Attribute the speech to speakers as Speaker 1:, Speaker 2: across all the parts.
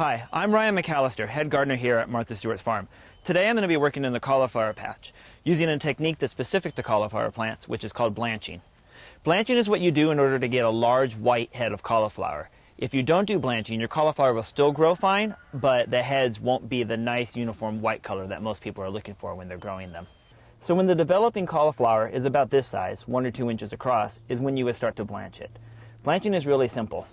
Speaker 1: Hi, I'm Ryan McAllister, head gardener here at Martha Stewart's farm. Today I'm going to be working in the cauliflower patch using a technique that's specific to cauliflower plants, which is called blanching. Blanching is what you do in order to get a large white head of cauliflower. If you don't do blanching, your cauliflower will still grow fine, but the heads won't be the nice uniform white color that most people are looking for when they're growing them. So when the developing cauliflower is about this size, one or two inches across, is when you would start to blanch it. Blanching is really simple.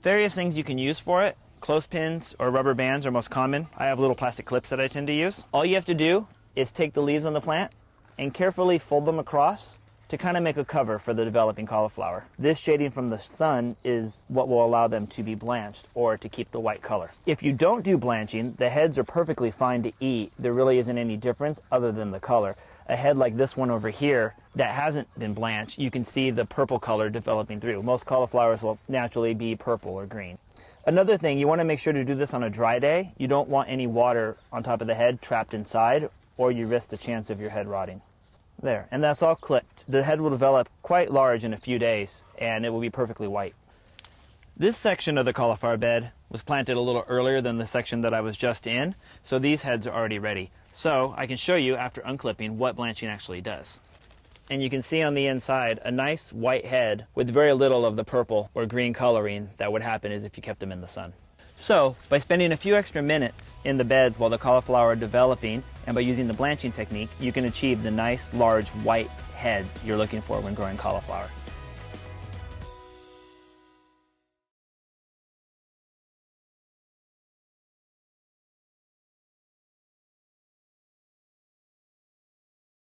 Speaker 1: Various things you can use for it. Clothespins or rubber bands are most common. I have little plastic clips that I tend to use. All you have to do is take the leaves on the plant and carefully fold them across to kind of make a cover for the developing cauliflower. This shading from the sun is what will allow them to be blanched or to keep the white color. If you don't do blanching, the heads are perfectly fine to eat. There really isn't any difference other than the color. A head like this one over here that hasn't been blanched, you can see the purple color developing through. Most cauliflowers will naturally be purple or green. Another thing, you want to make sure to do this on a dry day. You don't want any water on top of the head trapped inside, or you risk the chance of your head rotting. There, and that's all clipped. The head will develop quite large in a few days, and it will be perfectly white. This section of the cauliflower bed was planted a little earlier than the section that I was just in, so these heads are already ready. So I can show you after unclipping what blanching actually does and you can see on the inside a nice white head with very little of the purple or green coloring that would happen as if you kept them in the sun. So, by spending a few extra minutes in the beds while the cauliflower are developing and by using the blanching technique, you can achieve the nice large white heads you're looking for when growing cauliflower.